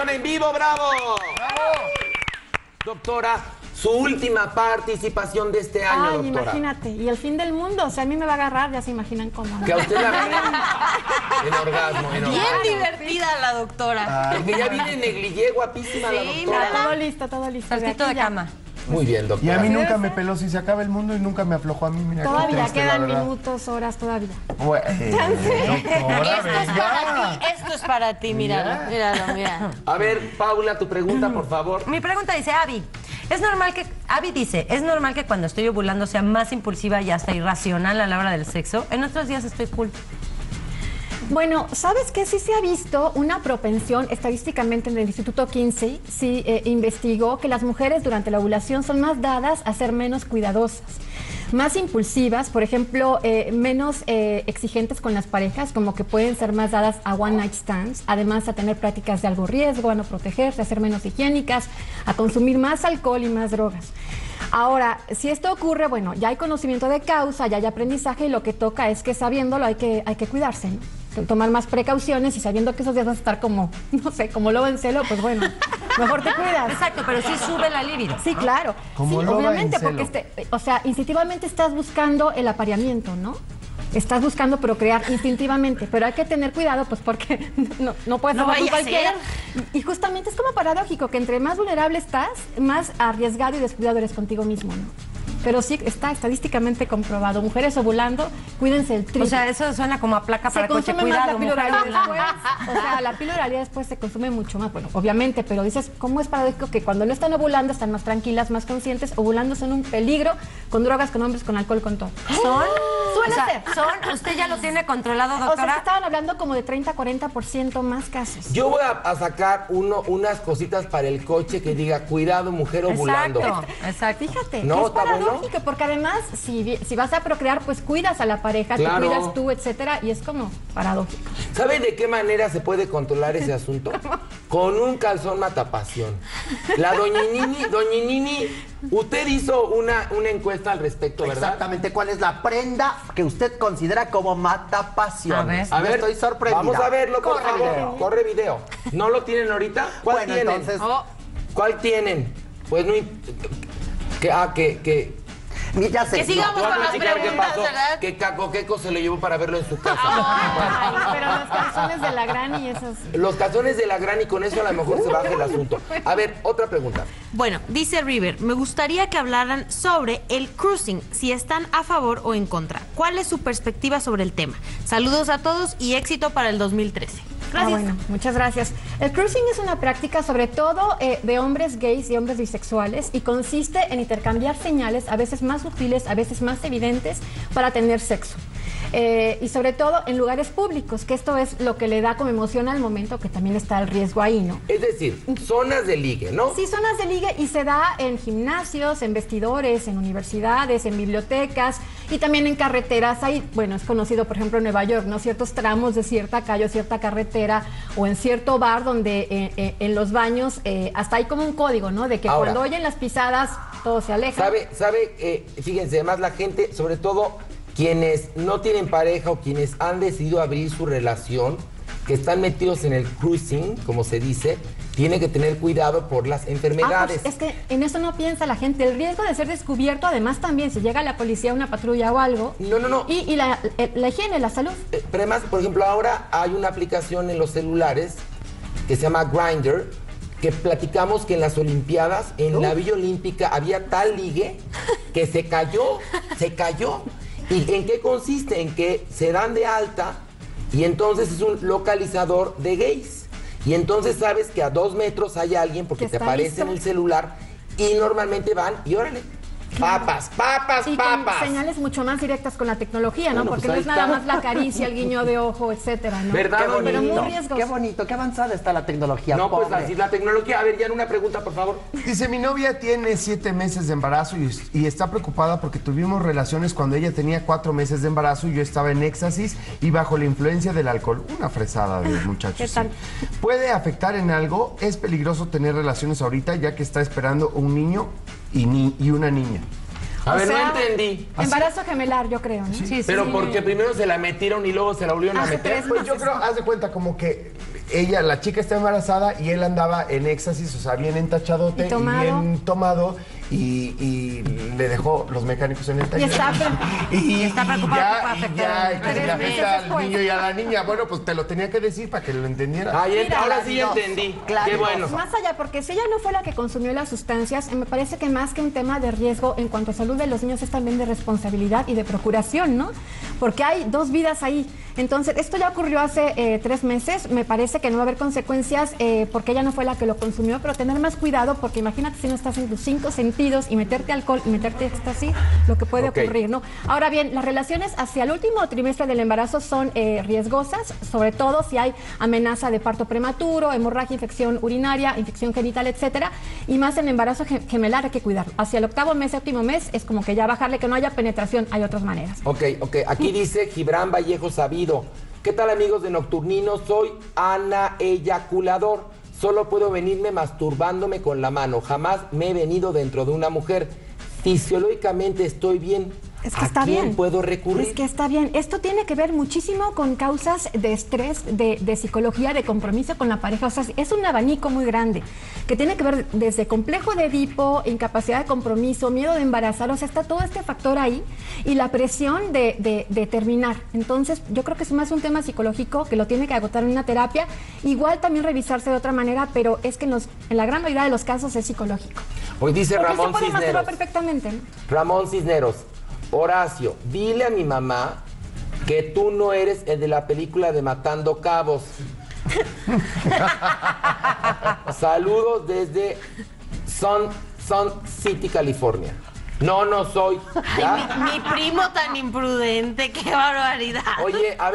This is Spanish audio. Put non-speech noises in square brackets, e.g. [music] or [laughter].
transmisión en vivo, bravo. Doctora, su última participación de este año, Ay, doctora. imagínate. Y el fin del mundo. O sea, a mí me va a agarrar, ya se imaginan cómo. Que a usted la en orgasmo, en Bien orgasmo. divertida la doctora. Porque ya viene en negligé, guapísima la doctora. Todo listo, todo listo. Saltito de cama. Muy bien, Y doctora. a mí nunca me peló si se acaba el mundo y nunca me aflojó a mí. Mira, Todavía triste, quedan minutos, horas, todavía. Bueno, doctora, Esto es para ti, esto es para ti, míralo, míralo, mira. A ver, Paula, tu pregunta, por favor. Mi pregunta dice, Abby, es normal que, Abby dice, es normal que cuando estoy ovulando sea más impulsiva y hasta irracional a la hora del sexo. En otros días estoy cool. Bueno, ¿sabes qué? Sí se ha visto una propensión estadísticamente en el Instituto Kinsey, sí eh, investigó que las mujeres durante la ovulación son más dadas a ser menos cuidadosas, más impulsivas, por ejemplo, eh, menos eh, exigentes con las parejas, como que pueden ser más dadas a one night stands, además a tener prácticas de algo riesgo, a no protegerse, a ser menos higiénicas, a consumir más alcohol y más drogas. Ahora, si esto ocurre, bueno, ya hay conocimiento de causa, ya hay aprendizaje y lo que toca es que sabiéndolo hay que, hay que cuidarse, ¿no? Tomar más precauciones y sabiendo que esos días vas a estar como, [laughs] no sé, como lobo en celo, pues bueno, mejor te cuidas. Exacto, pero sí sube la libido. Sí, claro. Como sí, obviamente, en porque este, o sea, instintivamente estás buscando el apareamiento, ¿no? Estás buscando procrear instintivamente, pero hay que tener cuidado, pues porque [laughs] no, no puedes No vaya a cualquiera. Y justamente es como paradójico que entre más vulnerable estás, más arriesgado y descuidado eres contigo mismo, ¿no? Pero sí está estadísticamente comprobado. Mujeres ovulando, cuídense el triple. O sea, eso suena como a placa se para coche. consume más Cuidado, la píldora después. O sea, la píldora después se consume mucho más. Bueno, obviamente, pero dices, ¿cómo es paradójico que cuando no están ovulando están más tranquilas, más conscientes? Ovulando son un peligro con drogas, con hombres, con alcohol, con todo. ¿Son? Suele O sea, ser. ¿Son? ¿Usted ya lo tiene controlado, O sea, doctora? estaban hablando como de 30-40% más casos. Yo voy a, a sacar uno, unas cositas para el coche que diga, cuidado, mujer ovulando. Exacto, exacto. Fíjate, No, es bueno. paradójico, porque además, si, si vas a procrear, pues cuidas a la pareja, Claro. te cuidas tú, etcétera, y es como paradójico. ¿Sabe de qué manera se puede controlar ese asunto? [laughs] Con un calzón matapasión. La doñinini, doñinini, usted hizo una, una encuesta al respecto, ¿verdad? Exactamente, ¿cuál es la prenda que usted considera como mata pasiones? A A ver, estoy sorprendida. Vamos a verlo, por Corre favor. video. Corre video. ¿No lo tienen ahorita? ¿Cuál Bueno, tienen? entonces- ¿Cuál tienen? Pues no... Que, ah, que... que Ya sé. Que sigamos con las preguntas, pasó, ¿verdad? Que Caco Queco se lo llevó para verlo en su casa. Ay, pero los calzones de la gran y esos... Los calzones de la gran y con eso a lo mejor se baja el asunto. A ver, otra pregunta. Bueno, dice River, me gustaría que hablaran sobre el cruising, si están a favor o en contra. ¿Cuál es su perspectiva sobre el tema? Saludos a todos y éxito para el 2013. Ah, bueno, muchas gracias. El cruising es una práctica sobre todo eh, de hombres gays y hombres bisexuales y consiste en intercambiar señales a veces más sutiles, a veces más evidentes para tener sexo. Eh, y sobre todo en lugares públicos, que esto es lo que le da como emoción al momento, que también está el riesgo ahí, ¿no? Es decir, zonas de ligue, ¿no? Sí, zonas de ligue y se da en gimnasios, en vestidores, en universidades, en bibliotecas y también en carreteras. Hay, bueno, es conocido, por ejemplo, en Nueva York, ¿no? Ciertos tramos de cierta calle o cierta carretera o en cierto bar donde eh, eh, en los baños eh, hasta hay como un código, ¿no? De que Ahora. cuando oyen las pisadas, todo se aleja. ¿Sabe, sabe fíjense, además la gente, sobre todo quienes no tienen pareja o quienes han decidido abrir su relación, que están metidos en el cruising, como se dice, tiene que tener cuidado por las Ah, enfermedades. pues, es que en eso no piensa la gente. El riesgo de ser descubierto, además, también, si llega la policía, una patrulla o algo. No, no, no. Y, y la, eh, la higiene, la salud. Eh, Pero además, por ejemplo, ahora hay una aplicación en los celulares que se llama Grindr, que platicamos que en las Olimpiadas, en la Villa Olímpica, había tal ligue que se cayó, se cayó. ¿Y en qué consiste? En que se dan de alta y entonces es un localizador de gays. Y entonces sabes que a dos metros hay alguien porque Que te aparece en el celular y normalmente van y órale. Papas, papas, Y con papas. señales mucho más directas con la tecnología, ¿no? Bueno, Porque pues no es nada está. más la caricia, el guiño de ojo, etcétera, ¿no? ¿Verdad, Pero, pero bonito? muy riesgoso. Qué bonito, qué avanzada está la tecnología. No, pues pobre. así la tecnología. A ver, ya una pregunta, por favor. Dice, mi novia tiene siete meses de embarazo y, y está preocupada porque tuvimos relaciones cuando ella tenía cuatro meses de embarazo y yo estaba en éxtasis y bajo la influencia del alcohol. Una fresada de [laughs] muchachos. ¿Qué tal? sí. ¿Puede afectar en algo? Es peligroso tener relaciones ahorita ya que está esperando un niño y, ni- y una niña. A O ver, sea, no entendí. Embarazo gemelar, yo creo, ¿no? Sí, sí, Pero sí. porque primero se la metieron y luego se la volvieron a meter. tres Pues yo creo, haz de cuenta como que ella, la chica está embarazada y él andaba en éxtasis, o sea, bien entachadote Y y, tomado. bien tomado y, y le dejó los mecánicos en el taller. está [laughs] pre- y, está preocupado ya, y ya, y que afecta al niño y a la niña. Bueno, pues te lo tenía que decir para que lo entendiera. Ay, Mira, ahora sí entendí. Claro. Qué bueno. Más allá, porque si ella no fue la que consumió las sustancias, eh, me parece que más que un tema de riesgo en cuanto a salud de los niños es también de responsabilidad y de procuración, ¿no? Porque hay dos vidas ahí. Entonces, esto ya ocurrió hace eh, tres meses. Me parece que no va a haber consecuencias eh, porque ella no fue la que lo consumió, pero tener más cuidado porque imagínate si no estás en tus cinco sentidos y meterte alcohol y meterte éxtasis, lo que puede ocurrir, ¿no? Ahora bien, las relaciones hacia el último trimestre del embarazo son eh, riesgosas, sobre todo si hay amenaza de parto prematuro, hemorragia, infección urinaria, infección genital, etcétera, y más en embarazo ge- gemelar hay que cuidarlo. Hacia el octavo mes, séptimo mes, es como que ya bajarle que no haya penetración, hay otras maneras. Ok, ok. Aquí dice Gibran Vallejo Sabido. ¿Qué tal amigos de Nocturnino? Soy Ana Eyaculador. Solo puedo venirme masturbándome con la mano. Jamás me he venido dentro de una mujer. Fisiológicamente estoy bien. Es que ¿A está quién bien. puedo recurrir? Es que está bien. Esto tiene que ver muchísimo con causas de estrés, de, de psicología, de compromiso con la pareja. O sea, es un abanico muy grande que tiene que ver desde complejo de Edipo, incapacidad de compromiso, miedo de embarazar. O sea, está todo este factor ahí y la presión de, de- de terminar. Entonces, yo creo que es más un tema psicológico que lo tiene que agotar en una terapia. Igual también revisarse de otra manera, pero es que en, los- en la gran mayoría de los casos es psicológico. Hoy dice Porque se Ramón puede masturbar Cisneros. perfectamente. ¿no? Ramón Cisneros. Horacio, dile a mi mamá que tú no eres el de la película de Matando Cabos. [laughs] Saludos desde Sun, Sun City, California. No, no soy. Mi, mi primo tan imprudente, qué barbaridad. Oye, a ver.